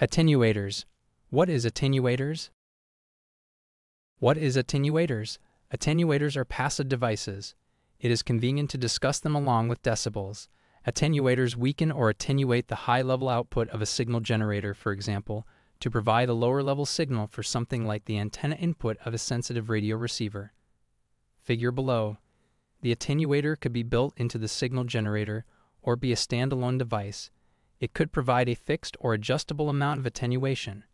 Attenuators. What is attenuators? What is attenuators? Attenuators are passive devices. It is convenient to discuss them along with decibels. Attenuators weaken or attenuate the high-level output of a signal generator, for example, to provide a lower-level signal for something like the antenna input of a sensitive radio receiver. Figure below. The attenuator could be built into the signal generator or be a standalone device. It could provide a fixed or adjustable amount of attenuation.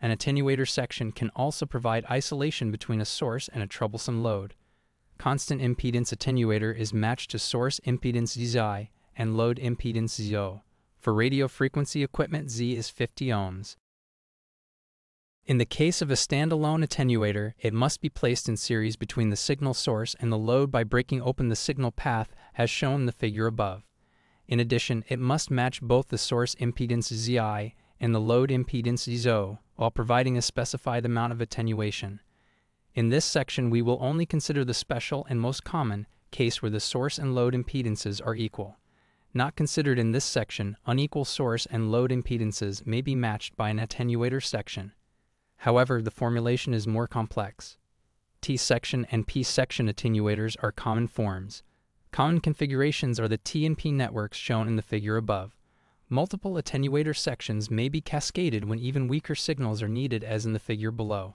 An attenuator section can also provide isolation between a source and a troublesome load. Constant impedance attenuator is matched to source impedance Zi and load impedance ZO. For radio frequency equipment, Z is 50 ohms. In the case of a standalone attenuator, it must be placed in series between the signal source and the load by breaking open the signal path as shown in the figure above. In addition, it must match both the source impedance Zi and the load impedance ZO while providing a specified amount of attenuation. In this section, we will only consider the special and most common case where the source and load impedances are equal. Not considered in this section, unequal source and load impedances may be matched by an attenuator section. However, the formulation is more complex. T section and P section attenuators are common forms. Common configurations are the T and P networks shown in the figure above. Multiple attenuator sections may be cascaded when even weaker signals are needed as in the figure below.